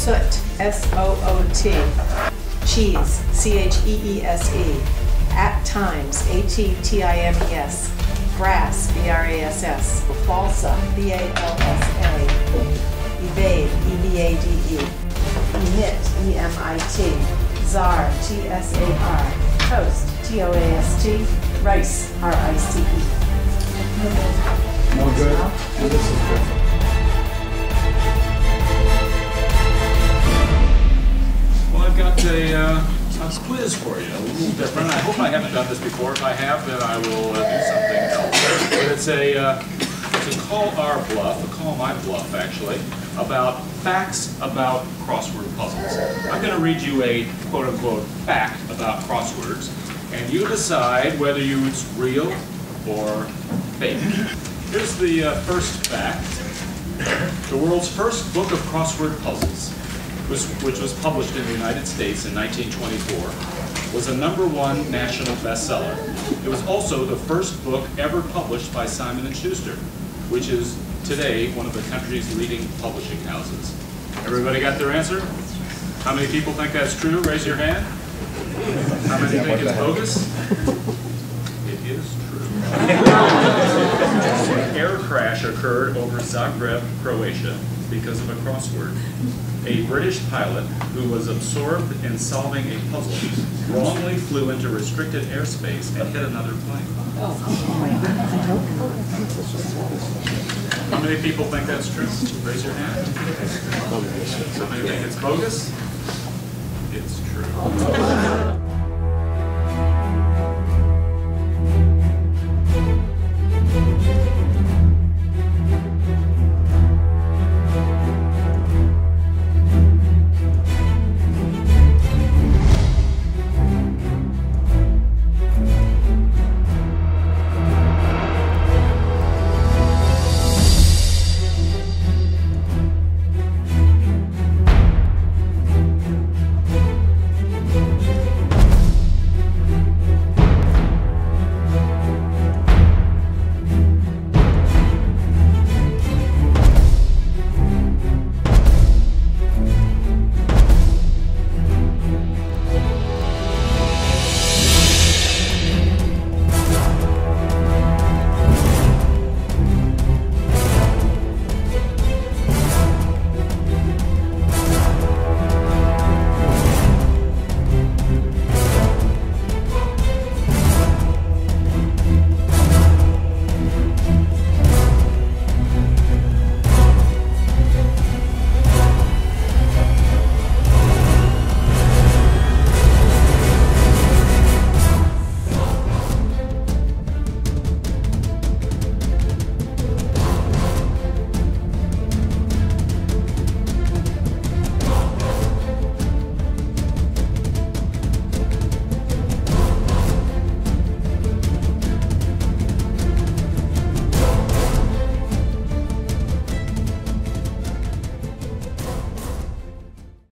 soot, S O O T, cheese, C H E E S E, at times, A T T I M E S, brass, B R A S S, balsa, B A L S A, evade, E V A D E, emit, E M I T, tsar, T S A R, toast, T O A S T, rice, R I C E. Good? This is good. Quiz for you, a little different. I hope I haven't done this before. If I have, then I will uh, do something else. But it's a, uh, a call our bluff, a call my bluff, actually, about facts about crossword puzzles. I'm going to read you a quote-unquote fact about crosswords, and you decide whether you it's real or fake. Here's the uh, first fact. The world's first book of crossword puzzles, was, which was published in the United States in 1924, was a number one national bestseller. It was also the first book ever published by Simon & Schuster, which is today one of the country's leading publishing houses. Everybody got their answer? How many people think that's true? Raise your hand. How many think it's bogus? It is true. An air crash occurred over Zagreb, Croatia, because of a crossword. A British pilot who was absorbed in solving a puzzle wrongly flew into restricted airspace and hit another plane. How many people think that's true? Raise your hand. How many think it's bogus? It's true.